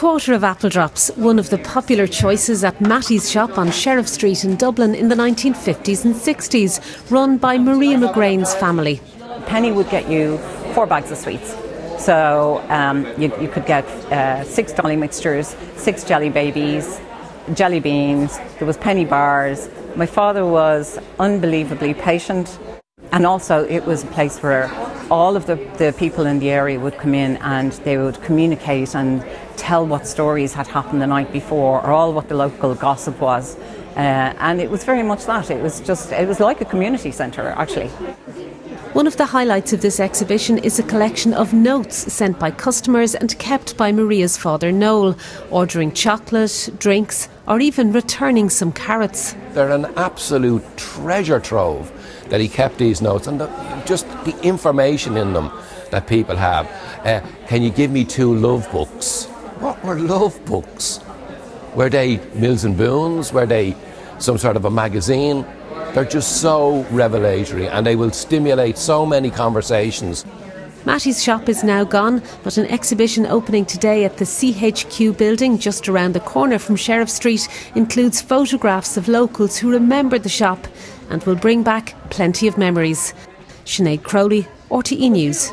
quarter of apple drops, one of the popular choices at Mattie's shop on Sheriff Street in Dublin in the 1950s and 60s, run by Maria McGrane's family. Penny would get you four bags of sweets. So um, you, you, could get uh, six dolly mixtures, six jelly babies, jelly beans, there was penny bars. My father was unbelievably patient and also it was a place where all of the, the people in the area would come in and they would communicate and tell what stories had happened the night before or all what the local gossip was. Uh, and it was very much that. It was just, it was like a community centre actually. One of the highlights of this exhibition is a collection of notes sent by customers and kept by Maria's father Noel, ordering chocolate, drinks, or even returning some carrots. They're an absolute treasure trove that he kept these notes and the, just the information in them that people have. Uh, can you give me two love books? What were love books? Were they Mills and Boons? Were they some sort of a magazine? They're just so revelatory and they will stimulate so many conversations. Mattie's shop is now gone, but an exhibition opening today at the CHQ building just around the corner from Sheriff Street includes photographs of locals who remember the shop and will bring back plenty of memories. Sinead Crowley, RTE News.